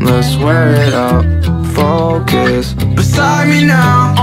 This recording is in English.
let's wear it out Focus. Beside me now.